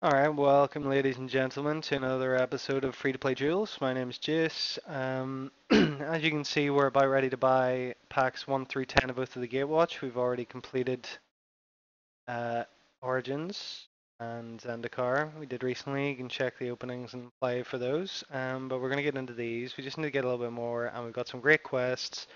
Alright, welcome ladies and gentlemen to another episode of Free to Play Duels. My name is Jace. Um, as you can see, we're about ready to buy packs 1 through 10 of Oath of the Gatewatch. We've already completed uh, Origins and Zendikar. We did recently. You can check the openings and play for those. Um, but we're going to get into these. We just need to get a little bit more, and we've got some great quests.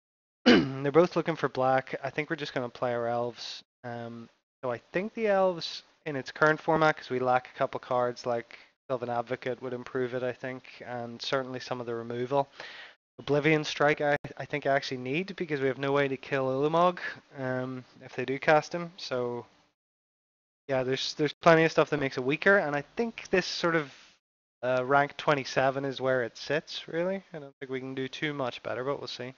They're both looking for black. I think we're just going to play our elves. Um, so I think the elves in its current format because we lack a couple cards like Sylvan Advocate would improve it, I think, and certainly some of the removal. Oblivion Strike, I, I think I actually need because we have no way to kill Ulamog um, if they do cast him. So yeah, there's there's plenty of stuff that makes it weaker, and I think this sort of uh, rank 27 is where it sits. Really, I don't think we can do too much better, but we'll see.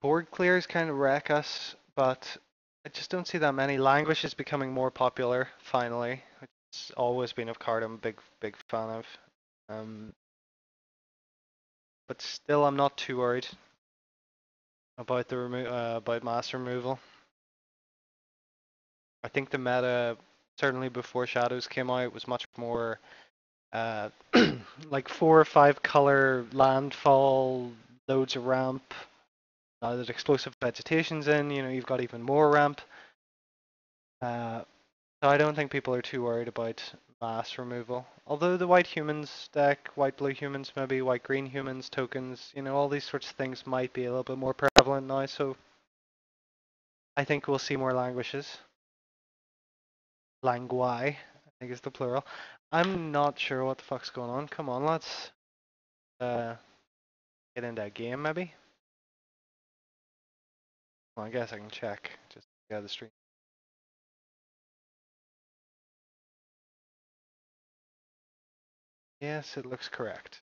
Board clears kind of wreck us, but I just don't see that many. Languish is becoming more popular finally. It's always been a card I'm a big big fan of. Um, but still, I'm not too worried about the remo- uh, about master removal. I think the meta certainly before Shadows came out was much more uh, like four or five color landfall, loads of ramp, now that explosive vegetation's in, you know, you've got even more ramp. Uh, so I don't think people are too worried about mass removal. Although the white humans deck, white blue humans maybe, white green humans, tokens, you know, all these sorts of things might be a little bit more prevalent now, so I think we'll see more languishes. Langui, I think is the plural. I'm not sure what the fuck's going on. Come on, let's uh, get into a game maybe. Well, I guess I can check just out of the stream. Yes, it looks correct.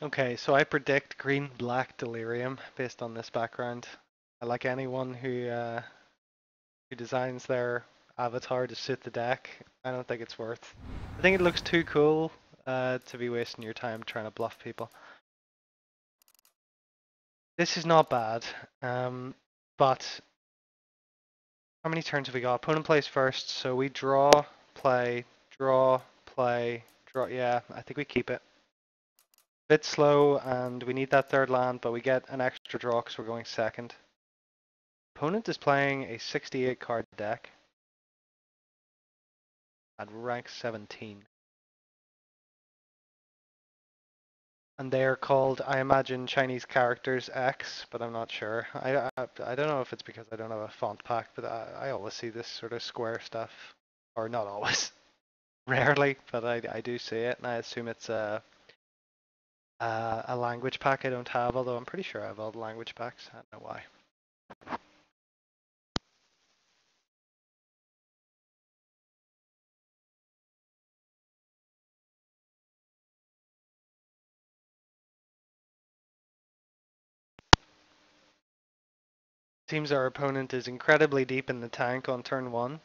Okay, so I predict green black delirium based on this background. I like anyone who uh, who designs their avatar to suit the deck. I don't think it's worth. I think it looks too cool uh, to be wasting your time trying to bluff people. This is not bad, um, but how many turns have we got? Opponent plays first, so we draw, play, draw, play, draw. Yeah, I think we keep it bit slow and we need that third land, but we get an extra draw because we're going second. Opponent is playing a 68 card deck at rank 17. And they are called, I imagine, Chinese characters X, but I'm not sure. I, I, I don't know if it's because I don't have a font pack, but I, I always see this sort of square stuff. Or not always. Rarely, but I, I do see it, and I assume it's a uh, Uh, a language pack I don't have, although I'm pretty sure I have all the language packs. I don't know why. Seems our opponent is incredibly deep in the tank on turn one.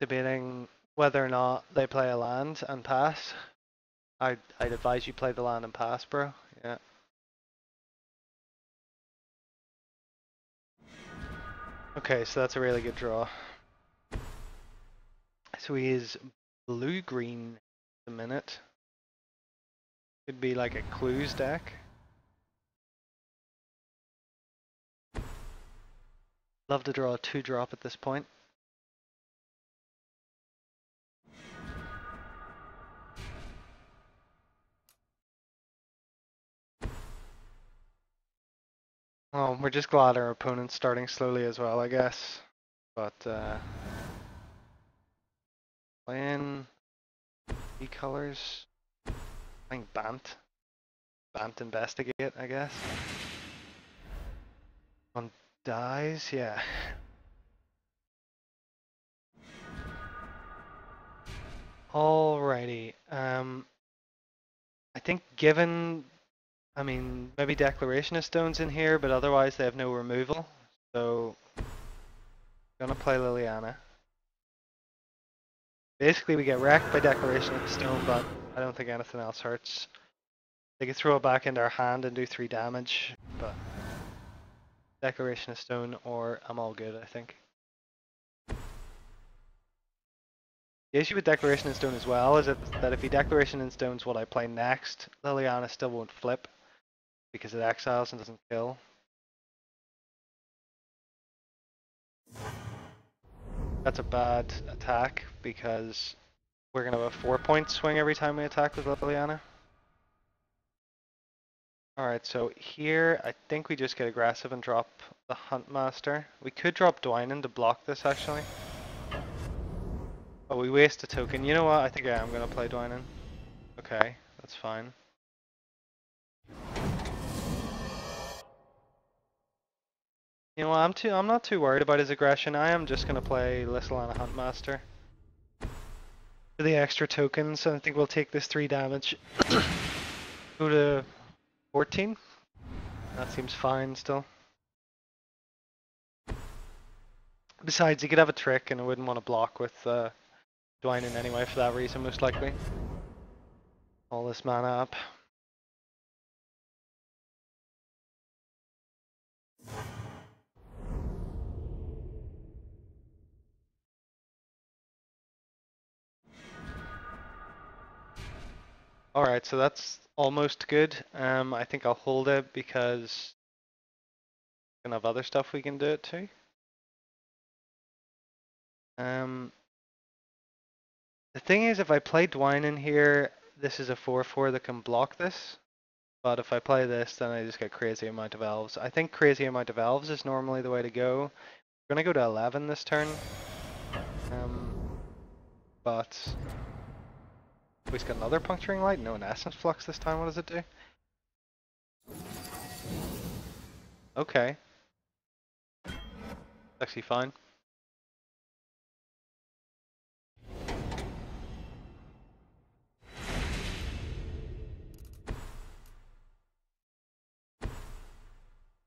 Debating whether or not they play a land and pass. I'd, I'd advise you play the land and pass, bro. Yeah. Okay, so that's a really good draw. So he is blue-green a minute. Could be like a clues deck. Love to draw a two drop at this point. Oh, we're just glad our opponent's starting slowly as well, I guess. But, uh... Playing... E colors... Playing Bant. Bant investigate, I guess. One dies, yeah. Alrighty. Um, I think given, I mean, maybe Declaration of Stones in here, but otherwise they have no removal. So, gonna play Liliana. Basically, we get wrecked by Declaration of Stone, but I don't think anything else hurts. They could throw it back into our hand and do three damage, but Declaration of Stone or I'm all good, I think. The issue with Declaration in Stone as well is that, that if he Declaration in Stone's what I play next, Liliana still won't flip because it exiles and doesn't kill. That's a bad attack because we're gonna have a four point swing every time we attack with Liliana. Alright, so here I think we just get aggressive and drop the Huntmaster. We could drop Dwynen to block this actually. But we waste a token. You know what? I think yeah, I am gonna play Dwynen. Okay, that's fine. You know? I'm too. I'm not too worried about his aggression. I am just gonna play Lys Alana Huntmaster. For the extra tokens, I think we'll take this three damage. Go to 14. That seems fine still. Besides, he could have a trick, and I wouldn't want to block with uh, Dwynen anyway for that reason, most likely. All this mana up. Alright, so that's almost good. Um, I think I'll hold it because we have other stuff we can do it too. Um, the thing is, if I play Dwynen here, this is a 4-4 that can block this. But if I play this, then I just get crazy amount of elves. I think crazy amount of elves is normally the way to go. We're gonna go to 11 this turn. Um, but We've got another puncturing light. No, an essence flux this time. What does it do? Okay. Actually fine.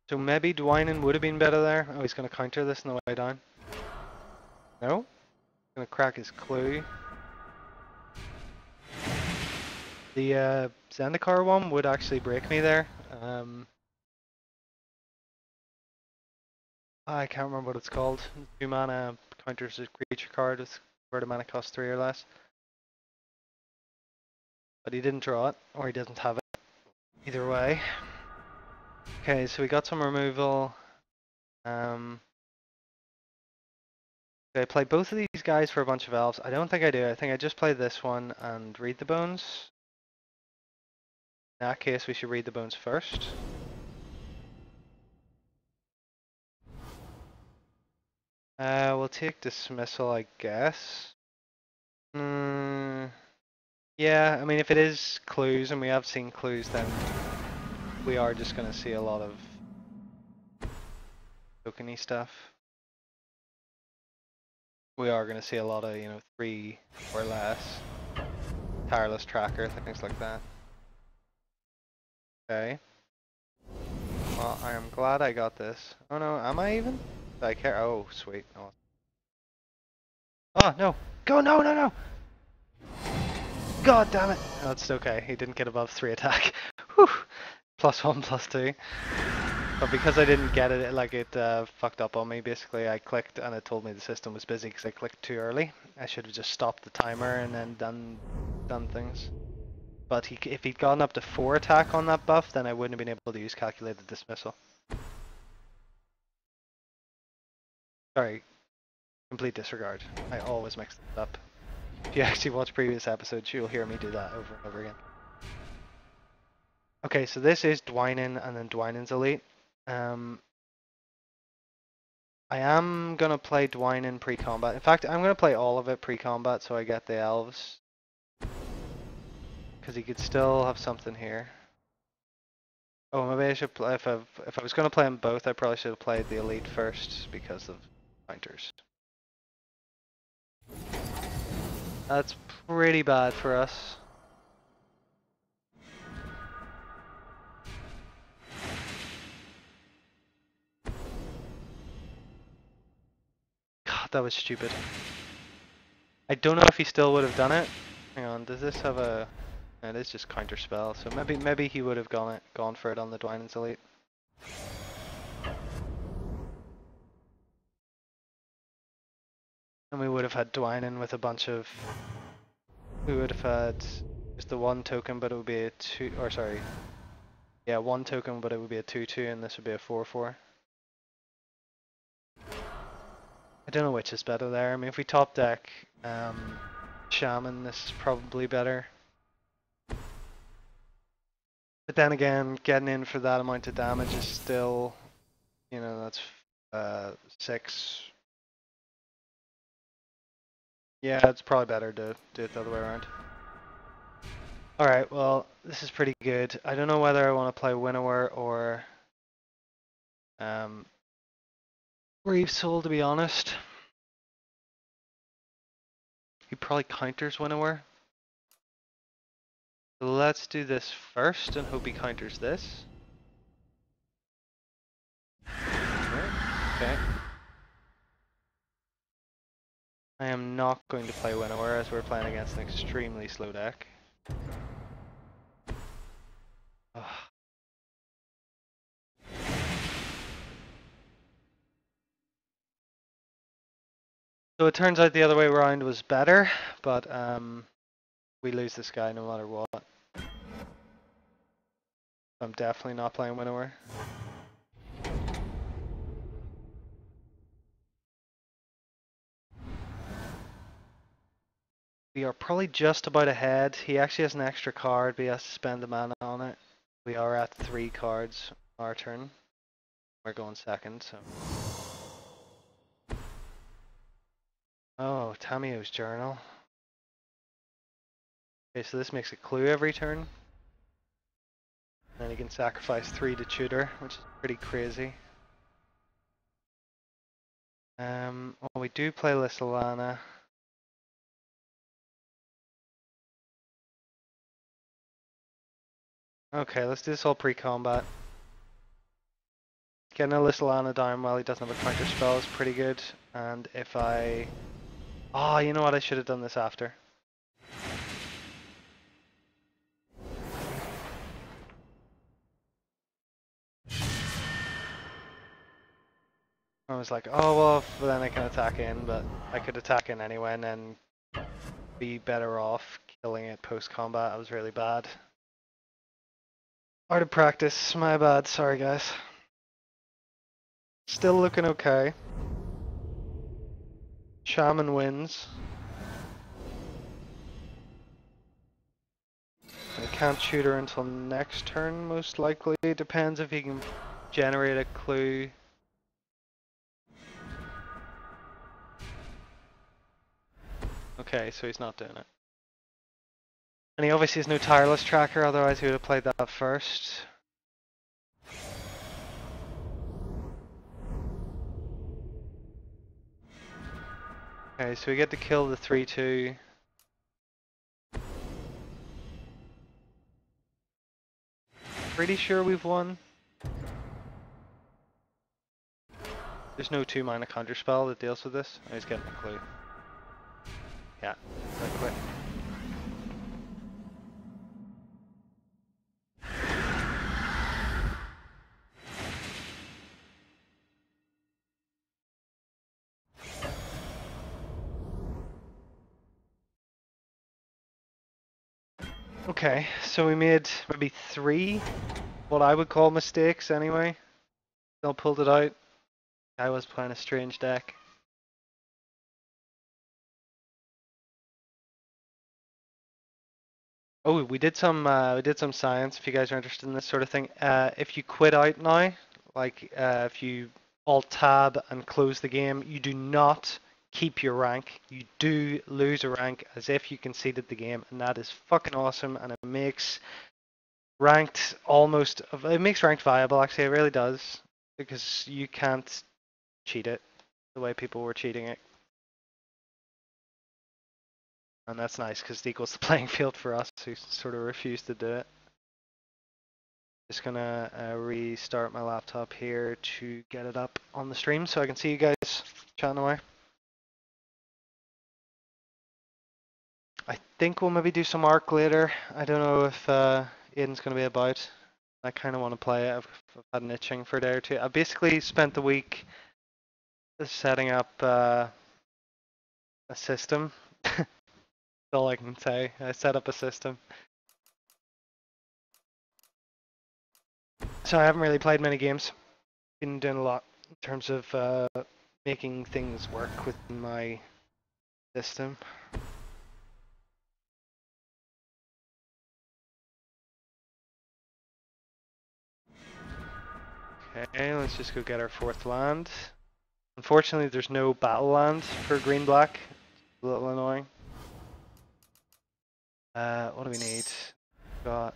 So maybe Dwynen would have been better there. Oh, he's going to counter this on the way down. No? Going to crack his clue. The uh, Zendikar one would actually break me there. Um, I can't remember what it's called. Two mana counters a creature card with where the mana costs three or less. But he didn't draw it, or he doesn't have it. Either way. Okay, so we got some removal. Um, I play both of these guys for a bunch of elves? I don't think I do. I think I just play this one and read the bones. In that case, we should read the bones first. Uh, we'll take dismissal, I guess. Mm, yeah, I mean, if it is clues, and we have seen clues, then we are just going to see a lot of tokeny stuff. We are going to see a lot of, you know, three or less. Tireless tracker, things like that. Okay. Well, I am glad I got this. Oh no, am I even? Do I care? Oh, sweet. Oh. oh, no! Go, no, no, no! God damn it! That's okay, he didn't get above 3 attack. Whew! Plus 1, plus 2. But because I didn't get it, like it uh, fucked up on me, basically I clicked and it told me the system was busy because I clicked too early. I should have just stopped the timer and then done, done things. But he, if he'd gone up to 4 attack on that buff, then I wouldn't have been able to use calculated dismissal. Sorry, complete disregard. I always mix this up. If you actually watch previous episodes, you'll hear me do that over and over again. Okay, so this is Dwynen and then Dwynen's Elite. Um, I am going to play Dwynen pre-combat. In fact, I'm going to play all of it pre-combat so I get the elves because he could still have something here. Oh, maybe I should play, if I if I was gonna play them both, I probably should have played the elite first because of pointers. That's pretty bad for us. God, that was stupid. I don't know if he still would have done it. Hang on, does this have a? It is just counter spell, so maybe maybe he would have gone it gone for it on the Dwynen's elite. And we would have had Dwynen with a bunch of. We would have had just the one token, but it would be a two. Or sorry, yeah, one token, but it would be a two-two, and this would be a four-four. I don't know which is better there. I mean, if we top deck um, Shaman, this is probably better. But then again, getting in for that amount of damage is still, you know, that's uh, six. Yeah, it's probably better to do it the other way around. Alright, well, this is pretty good. I don't know whether I want to play Winnower or um, Reave Soul, to be honest. He probably counters Winnower. Let's do this first and hope he counters this. Okay. I am not going to play Winnower as we're playing against an extremely slow deck. Ugh. So it turns out the other way around was better, but um, we lose this guy no matter what. I'm definitely not playing Winnower. We are probably just about ahead. He actually has an extra card, but he has to spend the mana on it. We are at three cards our turn. We're going second, so. Oh, Tamiyo's journal. Okay, so this makes a clue every turn. Then he can sacrifice three to tutor, which is pretty crazy. Um, well, we do play Lys Alana. Okay, let's do this all pre-combat. Getting a Lys Alana down while he doesn't have a counter spell is pretty good. And if I... Oh, you know what? I should have done this after. I was like, oh well, then I can attack in, but I could attack in anyway and then be better off killing it post-combat. I was really bad. Art of practice, my bad, sorry guys. Still looking okay. Shaman wins. I can't shoot her until next turn, most likely. Depends if he can generate a clue. Okay, so he's not doing it. And he obviously has no tireless tracker, otherwise he would have played that first. Okay, so we get to kill the 3-2. Pretty sure we've won. There's no 2 mana counter spell that deals with this. Oh, I was getting a clue. Yeah, right quick. Okay, so we made maybe three, what I would call mistakes anyway. Still pulled it out. I was playing a strange deck. Oh, we did some uh, we did some science. If you guys are interested in this sort of thing, uh, if you quit out now, like uh, if you alt tab and close the game, you do not keep your rank. You do lose a rank as if you conceded the game, and that is fucking awesome. And it makes ranked almost it makes ranked viable actually it really does because you can't cheat it the way people were cheating it and that's nice because it equals the playing field for us who sort of refuse to do it just gonna uh, restart my laptop here to get it up on the stream so I can see you guys chatting away I think we'll maybe do some arc later I don't know if uh, Aiden's going to be about. I kind of want to play it. I've, I've, had an itching for a day or two. I basically spent the week setting up uh, a system. That's all I can say. I set up a system. So I haven't really played many games. Been doing a lot in terms of uh, making things work within my system. Okay, let's just go get our fourth land. Unfortunately, there's no battle land for green black. a little annoying. Uh, what do we need? Got.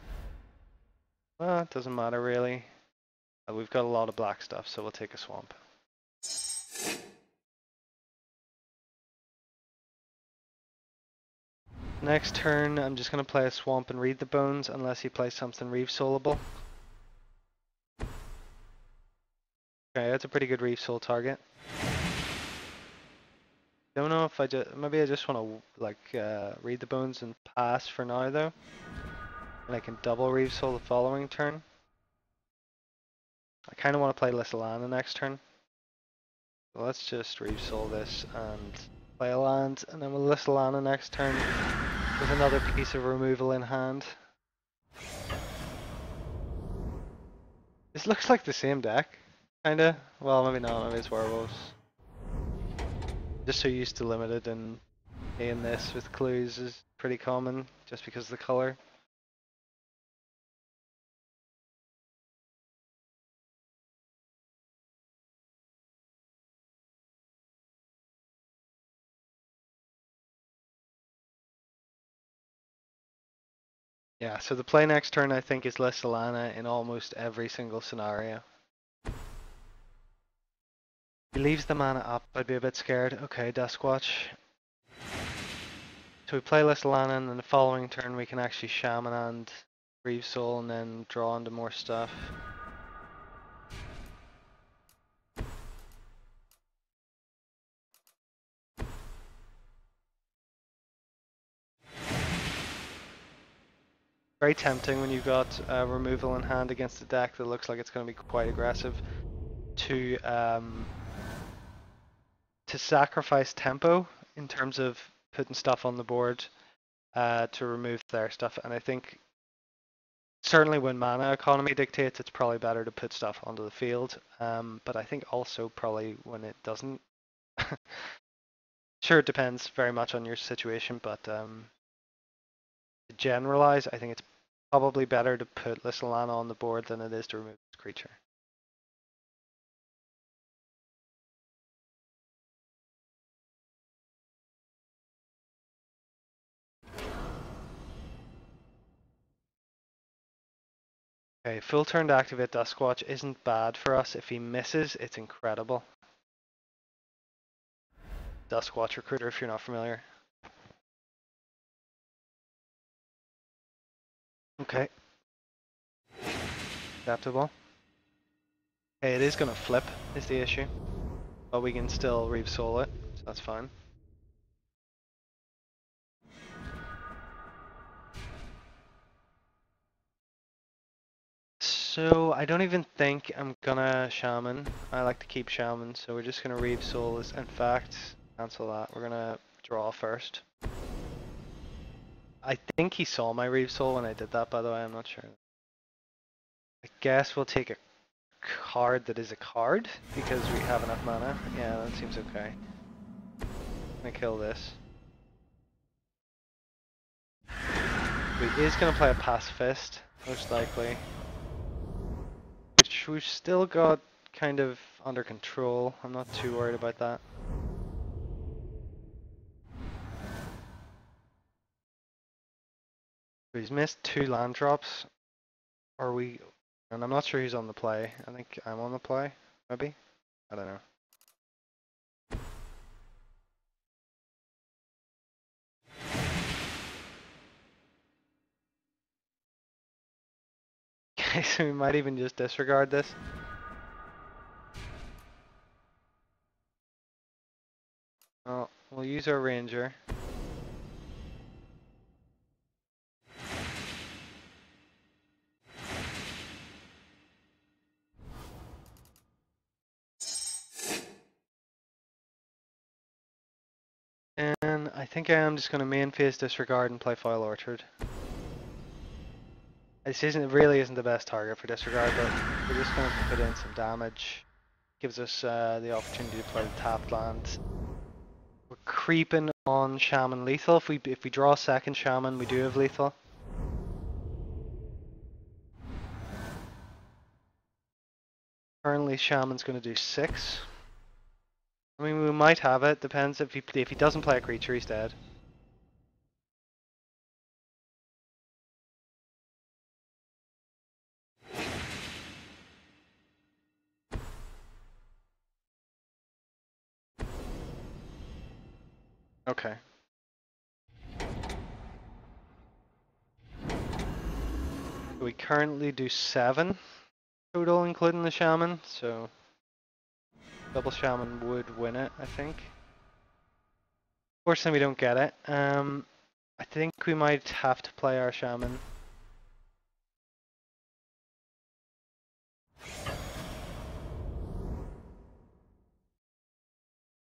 Well, it doesn't matter really. Uh, we've got a lot of black stuff, so we'll take a swamp. Next turn, I'm just going to play a swamp and read the bones, unless he plays something reave soulable. Okay, that's a pretty good reave soul target. Don't know if I just maybe I just want to like uh, read the bones and pass for now though, and I can double reave soul the following turn. I kind of want to play less land the next turn. So let's just reave soul this and play a land, and then we'll list land the next turn with another piece of removal in hand. This looks like the same deck. Kinda. Well, maybe not. Maybe it's werewolves. Just so used to limited and in this with clues is pretty common just because of the color. Yeah, so the play next turn I think is Lys Alana in almost every single scenario. He leaves the mana up, I'd be a bit scared. Okay, Duskwatch. So we play Lys Alana and then the following turn we can actually Shaman and Reave Soul and then draw into more stuff. Very tempting when you've got uh, removal in hand against a deck that looks like it's going to be quite aggressive to um, to sacrifice tempo in terms of putting stuff on the board uh, to remove their stuff. And I think certainly when mana economy dictates, it's probably better to put stuff onto the field. Um, but I think also probably when it doesn't. sure, it depends very much on your situation, but um, to generalize, I think it's probably better to put Lys Alana on the board than it is to remove this creature. Okay, full turn to activate Duskwatch isn't bad for us. If he misses, it's incredible. Duskwatch Recruiter, if you're not familiar. Okay. Adaptable. Okay, it is going to flip, is the issue. But we can still Reave Soul it, so that's fine. So I don't even think I'm gonna shaman. I like to keep shaman, so we're just gonna reave souls. In fact, cancel that. We're gonna draw first. I think he saw my reave soul when I did that. By the way, I'm not sure. I guess we'll take a card that is a card because we have enough mana. Yeah, that seems okay. I'm gonna kill this. He is gonna play a pacifist, most likely which we've still got kind of under control. I'm not too worried about that. He's missed two land drops. Are we? And I'm not sure who's on the play. I think I'm on the play. Maybe. I don't know. So we might even just disregard this. Oh, we'll use our ranger. And I think I am just going to main phase disregard and play Foul Orchard. This isn't really isn't the best target for disregard, but we're just going to put in some damage. Gives us uh, the opportunity to play the tapped land. We're creeping on Shaman lethal. If we if we draw a second Shaman, we do have lethal. Currently, Shaman's going to do six. I mean, we might have it. Depends if he if he doesn't play a creature, he's dead. Okay. We currently do seven total, including the shaman, so double shaman would win it, I think. Fortunately, we don't get it. Um, I think we might have to play our shaman.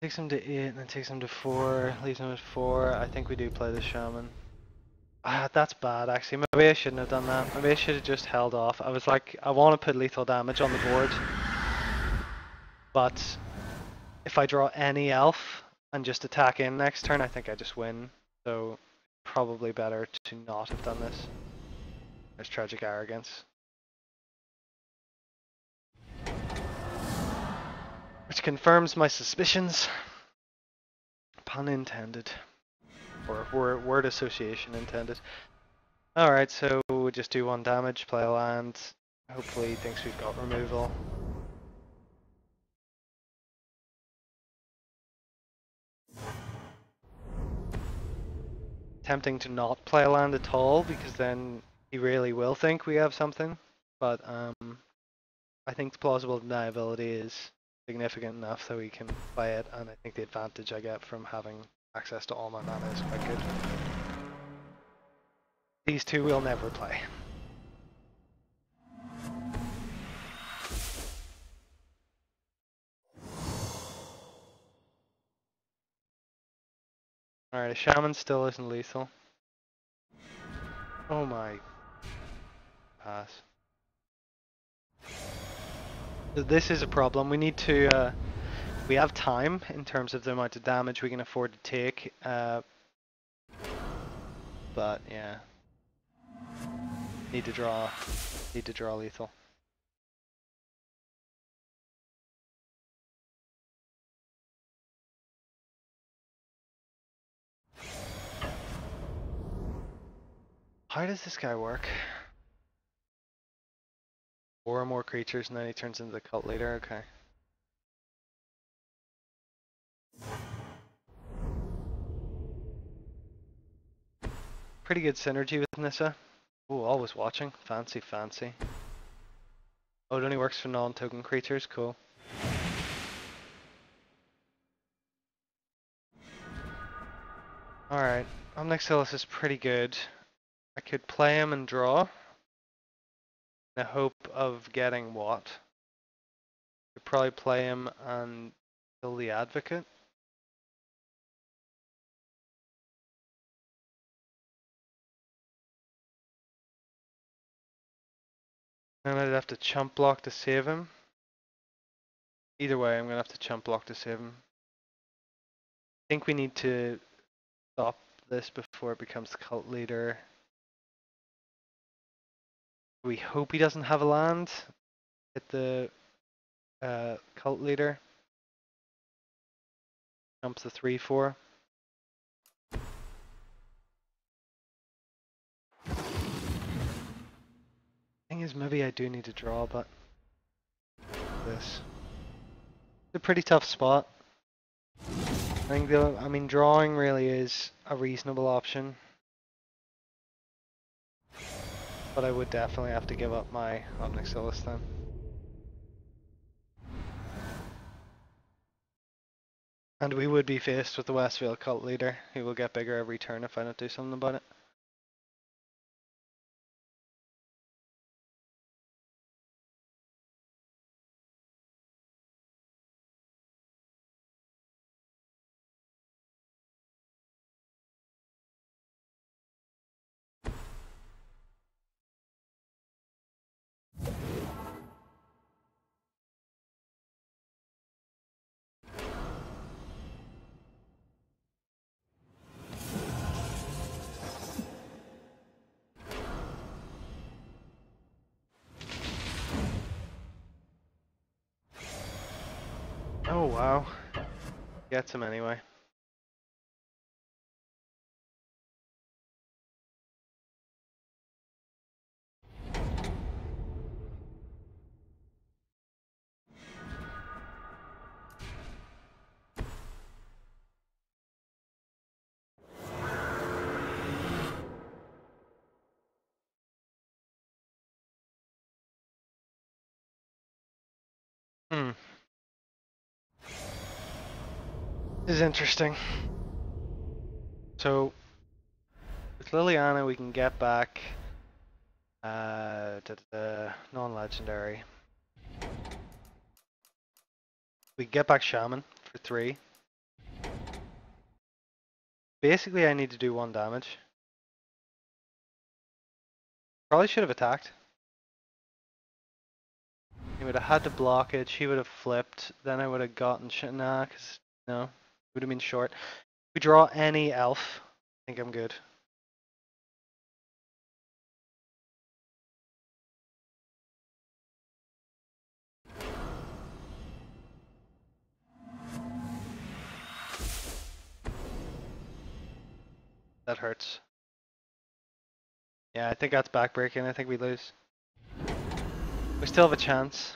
Takes him to eight, and then takes him to four, leaves him at four. I think we do play the shaman. Ah, that's bad actually. Maybe I shouldn't have done that. Maybe I should have just held off. I was like, I want to put lethal damage on the board. But if I draw any elf and just attack in next turn, I think I just win. So probably better to not have done this. There's tragic arrogance. Which confirms my suspicions. Pun intended. Or word, word association intended. Alright, so we'll just do one damage, play a land. Hopefully he thinks we've got removal. Tempting to not play a land at all, because then he really will think we have something. But um, I think plausible deniability is significant enough that we can play it, and I think the advantage I get from having access to all my mana is quite good. These two we'll never play. Alright, a shaman still isn't lethal. Oh my. Pass. This is a problem. We need to. Uh, we have time in terms of the amount of damage we can afford to take. Uh, but yeah. Need to draw. Need to draw lethal. How does this guy work? Four or more creatures and then he turns into the cult leader, okay. Pretty good synergy with Nissa. Oh, always watching. Fancy, fancy. Oh, it only works for non-token creatures, cool. Alright, Ob Nixilis is pretty good. I could play him and draw. The hope of getting what? Could probably play him and kill the advocate. And I'd have to chump block to save him. Either way, I'm gonna have to chump block to save him. I think we need to stop this before it becomes cult leader. We hope he doesn't have a land. Hit the uh, cult leader. Jumps the 3-4. Thing is maybe I do need to draw, but this. It's a pretty tough spot. I think the, I mean, drawing really is a reasonable option. But I would definitely have to give up my Ob Nixilis then. And we would be faced with the Westvale cult leader, who will get bigger every turn if I don't do something about it. Oh, wow. Gets him anyway. Is interesting. So, with Liliana, we can get back uh, the non-legendary. We get back Shaman for three. Basically, I need to do one damage. Probably should have attacked. He would have had to block it, she would have flipped, then I would have gotten sh nah, cause no, would have been short. If we draw any elf, I think I'm good. That hurts. Yeah, I think that's backbreaking. I think we lose. We still have a chance.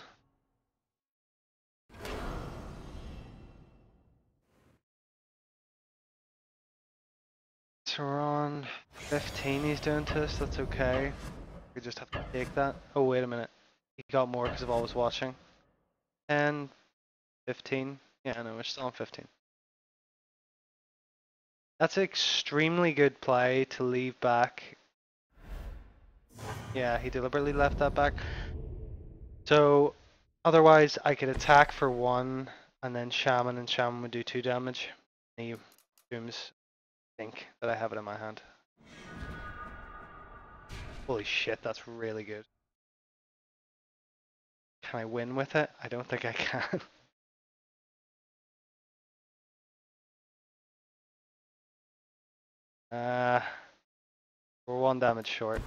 On 15 he's doing to us, that's okay. We just have to take that. Oh wait a minute. He got more because of always watching. 10, 15. Yeah, no, we're still on 15. That's an extremely good play to leave back. Yeah, he deliberately left that back. So, otherwise I could attack for one, and then Shaman, and Shaman would do two damage. He assumes, think, that I have it in my hand. Holy shit, that's really good. Can I win with it? I don't think I can. uh, we're one damage short.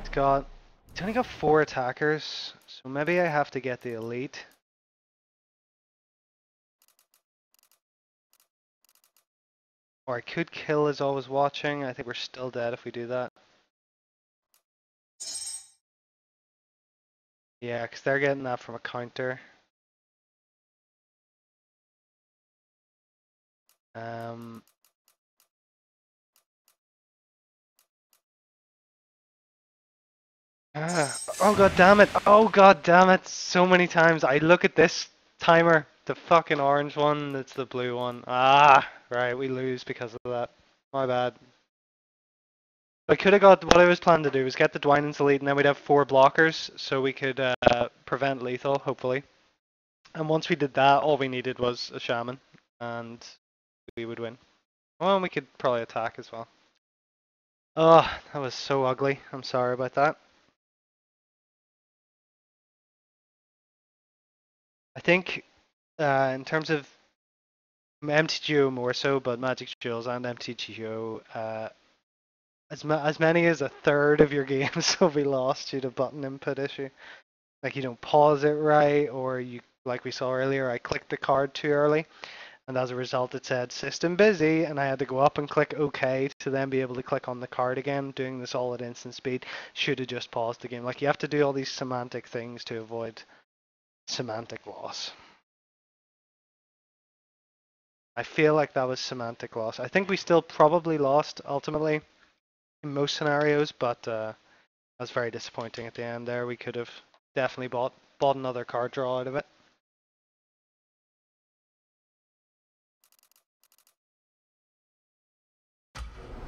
He's got, he's only got four attackers, so maybe I have to get the elite. Or I could kill as always watching. I think we're still dead if we do that. Yeah, because they're getting that from a counter. Um, ah, oh god damn it! Oh god damn it! So many times I look at this timer, the fucking orange one, that's the blue one. Ah, right, we lose because of that. My bad. I could have got what I was planning to do was get the Dwynen's Elite and then we'd have four blockers, so we could uh, prevent lethal, hopefully. And once we did that, all we needed was a shaman, and we would win. Well, and we could probably attack as well. Oh, that was so ugly. I'm sorry about that. I think uh, in terms of MTGO more so, but Magic Duels and MTGO, uh, as ma as many as a third of your games will be lost due to button input issue. Like you don't pause it right, or you like we saw earlier, I clicked the card too early, And as a result, it said system busy, and I had to go up and click OK to then be able to click on the card again. Doing this all at instant speed should have just paused the game. Like you have to do all these semantic things to avoid semantic loss. I feel like that was semantic loss. I think we still probably lost ultimately in most scenarios, but uh, that was very disappointing at the end there. We could have definitely bought bought another card draw out of it.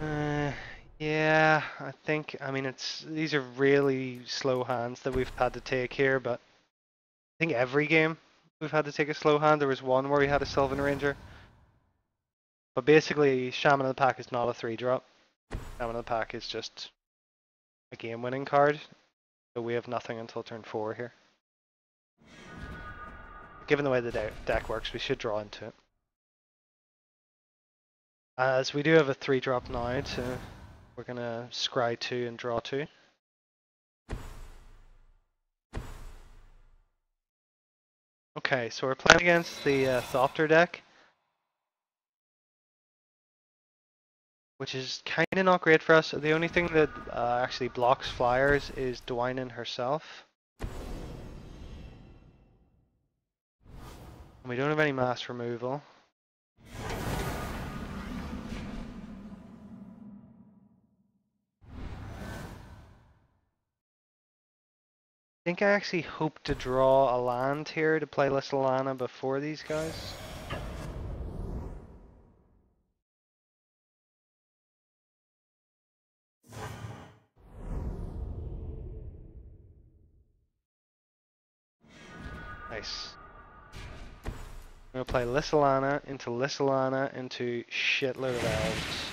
Uh, yeah, I think. I mean, it's these are really slow hands that we've had to take here, but I think every game we've had to take a slow hand. There was one where we had a Sylvan Ranger, but basically, Shaman of the Pack is not a three drop. Shaman of the Pack is just a game-winning card, so we have nothing until turn four here. Given the way the de deck works, we should draw into it. As we do have a 3 drop now, so we're going to scry 2 and draw 2. Okay, so we're playing against the uh, Thopter deck. Which is kind of not great for us. The only thing that uh, actually blocks flyers is Dwynen herself. we don't have any mass removal. I think I actually hope to draw a land here to play Lys Alana before these guys. Nice. I'm gonna play Lys Alana into Lys Alana into shitload of elves.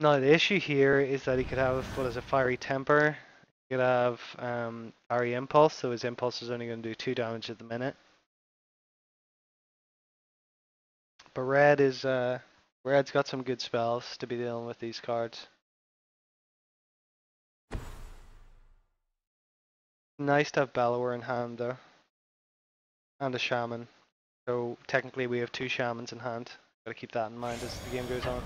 Now the issue here is that he could have, what is a Fiery Temper, He could have um, Fiery Impulse, so his Impulse is only going to do 2 damage at the minute. But red is, uh, red's got some good spells to be dealing with these cards. Nice to have Bellower in hand though. And a Shaman. So technically we have two Shamans in hand. Gotta keep that in mind as the game goes on.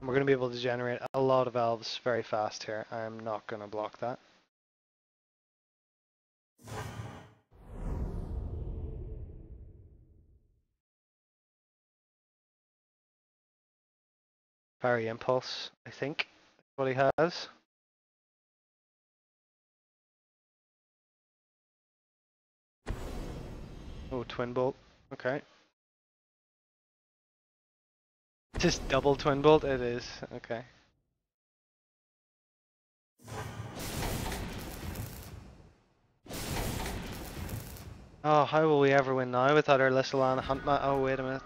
We're going to be able to generate a lot of elves very fast here. I'm not to block that. Fiery Impulse, I think, what he has. Oh, Twin Bolt, okay. Just double twin bolt? It is, okay. Oh, how will we ever win now without our Lys Alana hunt ma- oh wait a minute.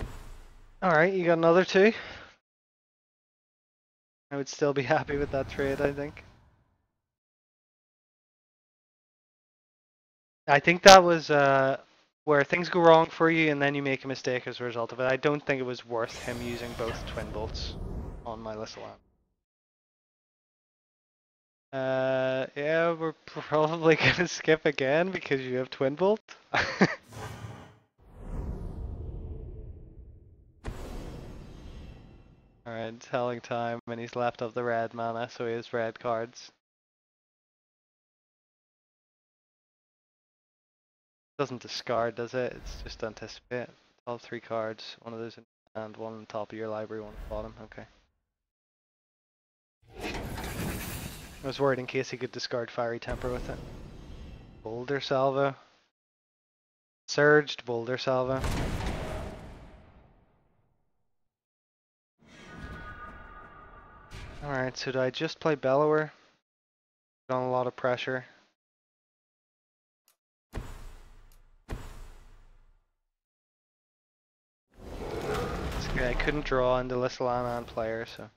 Alright, you got another two? I would still be happy with that trade, I think. I think that was uh, where things go wrong for you and then you make a mistake as a result of it. I don't think it was worth him using both twin bolts on my Lys Alana. Uh, yeah, we're probably gonna skip again because you have twin bolt. Alright, telling time and he's left of the red mana, so he has red cards. Doesn't discard, does it? It's just anticipate. All three cards, one of those and one on the top of your library, one at the bottom. Okay. I was worried in case he could discard Fiery Temper with it. Boulder Salvo. Surged Boulder Salvo. Alright, so do I just play Bellower? Put on a lot of pressure. Couldn't draw into Lys Alana on player, so.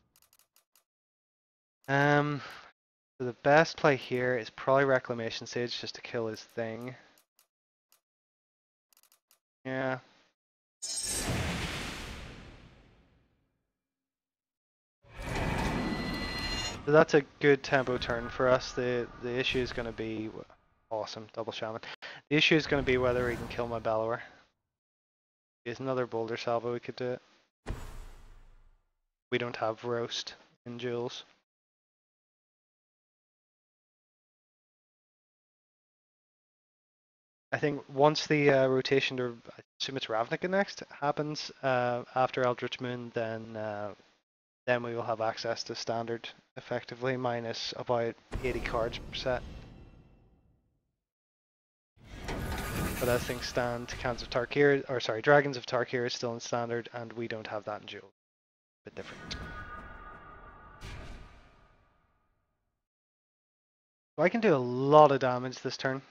Um, so the best play here is probably Reclamation Sage just to kill his thing. Yeah. So that's a good tempo turn for us. The the issue is going to be awesome double shaman. The issue is going to be whether we can kill my Bellower. There's another boulder salvo we could do it. We don't have roast in Duels. I think once the uh, rotation to, I assume it's Ravnica next, happens uh, after Eldritch Moon, then uh, then we will have access to standard effectively, minus about 80 cards per set. But as things stand, Khans of Tarkir, or sorry, Dragons of Tarkir is still in standard, and we don't have that in Jewel. Bit different. So I can do a lot of damage this turn.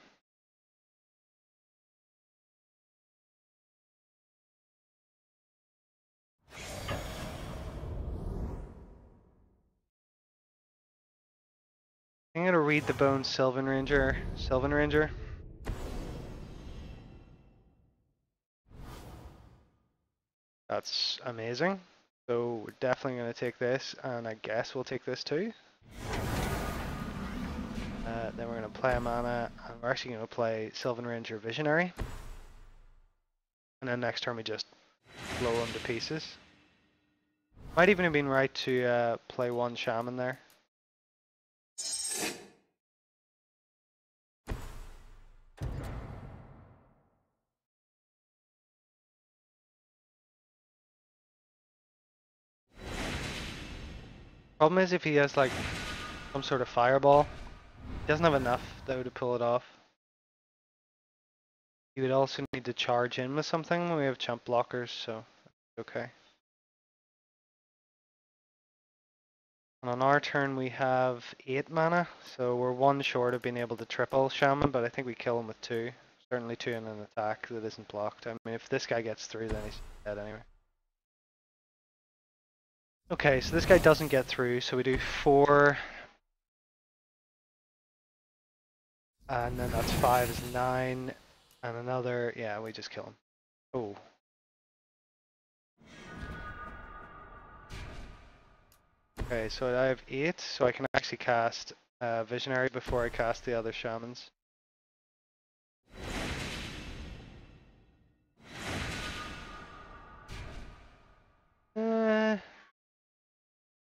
I'm gonna read the bones Sylvan Ranger. Sylvan Ranger. That's amazing. So we're definitely gonna take this, and I guess we'll take this too. Uh, then we're gonna play a mana, and we're actually gonna play Sylvan Ranger Visionary. And then next turn we just blow them to pieces. Might even have been right to uh, play one Shaman there. Problem is if he has like some sort of fireball, he doesn't have enough though to pull it off. He would also need to charge in with something. We have chump blockers, so okay. And on our turn we have 8 mana, so we're one short of being able to triple Shaman, but I think we kill him with 2. Certainly 2 in an attack that isn't blocked. I mean, if this guy gets through, then he's dead anyway. Okay, so this guy doesn't get through, so we do 4. And then that's 5 is 9. And another, yeah, we just kill him. Oh, Okay, so I have eight, so I can actually cast uh, Visionary before I cast the other shamans.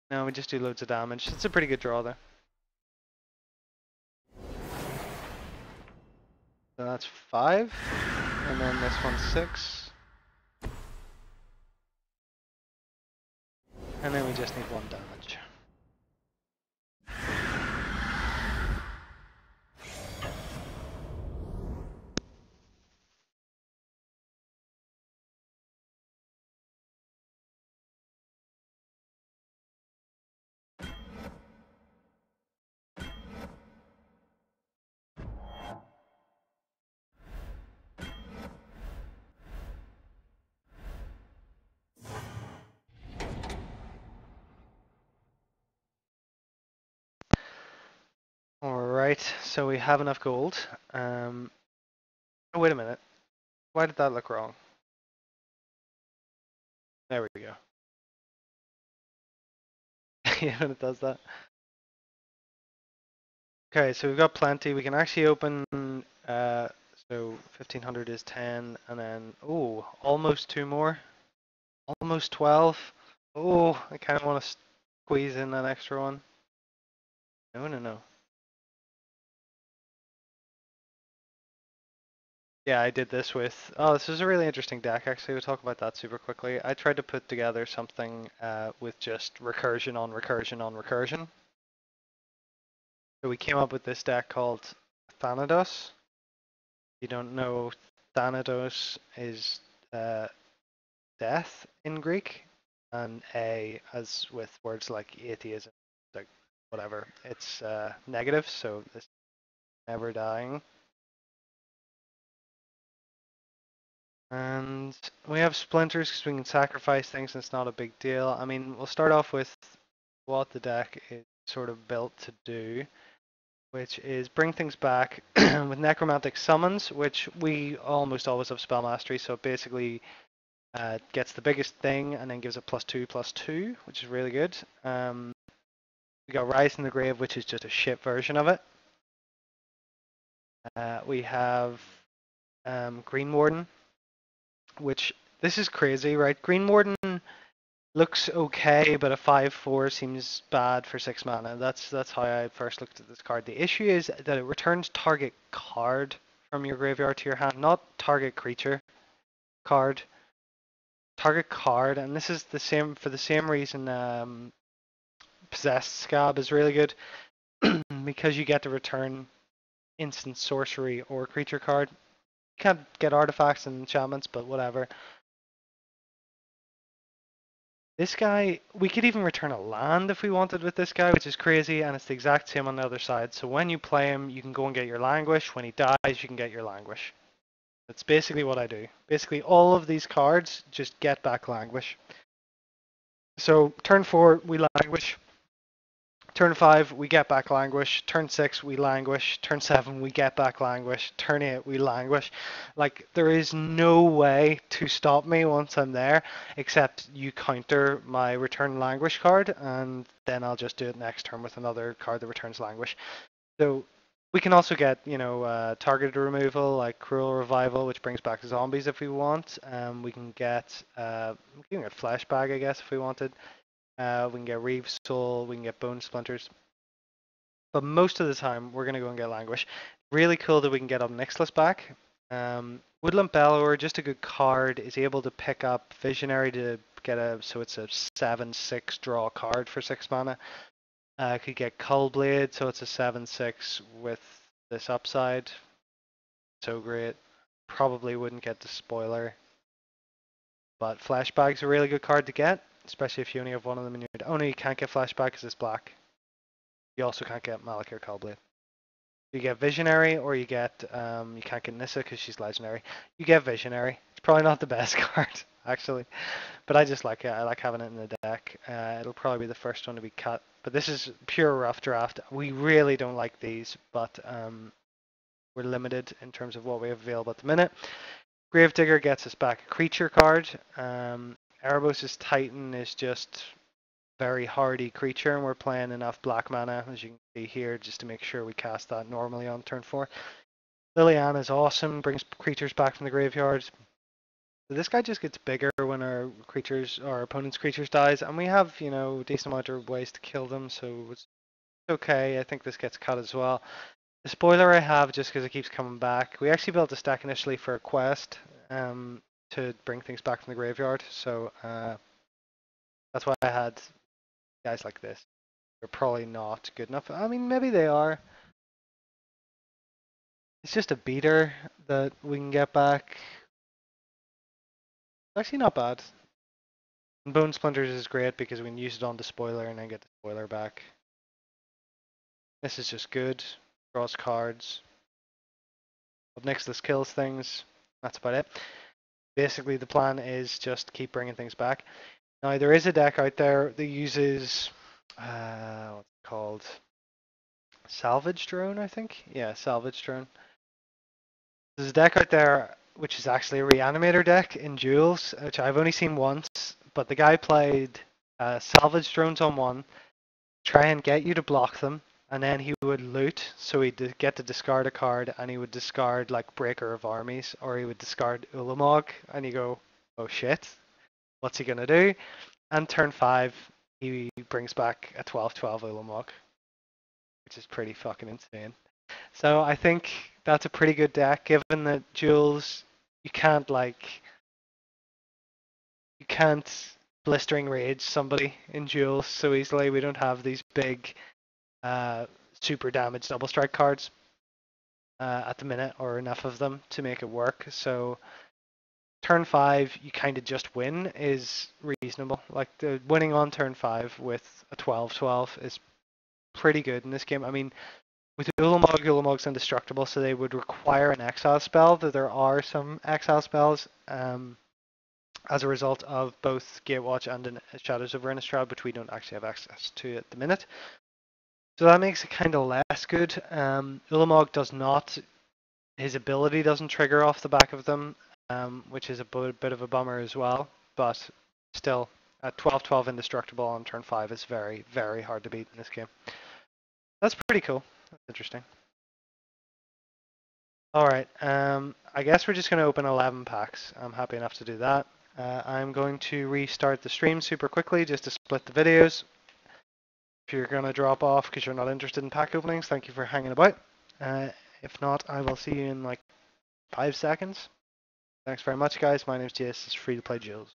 No, we just do loads of damage. It's a pretty good draw there. So that's five, and then this one's six. And then we just need one damage. Alright, so we have enough gold. Um, oh, wait a minute. Why did that look wrong? There we go. yeah, when it does that. Okay, so we've got plenty. We can actually open, uh, so 1500 is 10, and then, oh, almost two more. Almost 12. Oh, I kind of want to squeeze in that extra one. No, no, no. Yeah, I did this with, oh, this is a really interesting deck actually, we'll talk about that super quickly. I tried to put together something uh, with just recursion on recursion on recursion. So we came up with this deck called Thanatos. You don't know, Thanatos is uh, death in Greek, and A, as with words like atheism, like whatever, it's uh, negative, so this never dying. And we have splinters because we can sacrifice things and it's not a big deal. I mean, we'll start off with what the deck is sort of built to do, which is bring things back with necromantic summons, which we almost always have spell mastery. So basically uh, gets the biggest thing and then gives it plus two, plus two, which is really good. Um, We got Rise in the Grave, which is just a shit version of it. Uh, we have um, Green Warden, which this is crazy, right? Green Warden looks okay, but a 5-4 seems bad for 6 mana. That's that's how I first looked at this card. The issue is that it returns target card from your graveyard to your hand, not target creature card. Target card, and this is the same for the same reason um, Possessed Skaab is really good, because you get to return instant sorcery or creature card. Can't get artifacts and enchantments, but whatever. This guy, we could even return a land if we wanted with this guy, which is crazy, and it's the exact same on the other side. So when you play him, you can go and get your Languish. When he dies, you can get your Languish. That's basically what I do. Basically, all of these cards just get back Languish. So turn 4, we Languish. Turn 5, we get back Languish. Turn 6, we Languish. Turn 7, we get back Languish. Turn 8, we Languish. Like, there is no way to stop me once I'm there, except you counter my Return Languish card, and then I'll just do it next turn with another card that returns Languish. So we can also get, you know, uh, targeted removal like Cruel Revival, which brings back zombies if we want. Um, we can get, uh, we can get Fleshbag, I guess, if we wanted. Uh, we can get Reave Soul, we can get Bone Splinters. But most of the time, we're going to go and get Languish. Really cool that we can get Ob Nixilis back. Um, Woodland Bellower, just a good card, is able to pick up Visionary to get a, so it's a 7-6 draw card for 6 mana. Uh, could get Cullblade, so it's a 7-6 with this upside. So great. Probably wouldn't get the spoiler. But Fleshbag's a really good card to get especially if you only have one of them in your deck. Oh you can't get Fleshbag because it's black. You also can't get Malakir Cullblade. You get Visionary, or you get um, you can't get Nissa because she's legendary. You get Visionary. It's probably not the best card actually, but I just like it. I like having it in the deck. Uh, it'll probably be the first one to be cut. But this is pure rough draft. We really don't like these, but um, we're limited in terms of what we have available at the minute. Gravedigger gets us back a creature card. Um, Erebos' Titan is just very hardy creature, and we're playing enough black mana, as you can see here, just to make sure we cast that normally on turn 4. Liliana is awesome, brings creatures back from the graveyard. So this guy just gets bigger when our creatures, our opponent's creatures dies, and we have, you know, decent amount of ways to kill them, so it's okay. I think this gets cut as well. The spoiler I have, just because it keeps coming back, we actually built a stack initially for a quest, um, to bring things back from the graveyard. So uh, that's why I had guys like this. They're probably not good enough. I mean, maybe they are. It's just a beater that we can get back. It's actually not bad. And Bone Splinters is great because we can use it on the spoiler and then get the spoiler back. This is just good. Draws cards. Up next, this kills things. That's about it basically the plan is just keep bringing things back. Now there is a deck out there that uses uh, what's it called salvage drone, I think. Yeah, salvage drone. There's a deck out there which is actually a reanimator deck in Duels, which I've only seen once, but the guy played uh, salvage drones on one, try and get you to block them, and then he would loot, so he'd get to discard a card, and he would discard like Breaker of Armies, or he would discard Ulamog, and you go, oh shit, what's he gonna do? And turn five, he brings back a 12-12 Ulamog, which is pretty fucking insane. So I think that's a pretty good deck, given that Duels, you can't like, you can't blistering rage somebody in Duels so easily. We don't have these big uh, super damage double strike cards uh, at the minute, or enough of them to make it work. So turn five, you kind of just win is reasonable. Like the winning on turn five with a 12-12 is pretty good in this game. I mean, with Ulamog, Ulamog's indestructible, so they would require an exile spell. Though there are some exile spells um, as a result of both Gatewatch and Shadows over Innistrad, which we don't actually have access to at the minute. So that makes it kind of less good. Um, Ulamog does not, his ability doesn't trigger off the back of them, um, which is a bit of a bummer as well, but still, At 12-12 indestructible on turn 5 is very, very hard to beat in this game. That's pretty cool. That's interesting. Alright, um, I guess we're just going to open 11 packs. I'm happy enough to do that. Uh, I'm going to restart the stream super quickly just to split the videos. If you're going to drop off because you're not interested in pack openings, thank you for hanging about. Uh, if not, I will see you in like five seconds. Thanks very much, guys. My name's Jace. It's free to play Duels.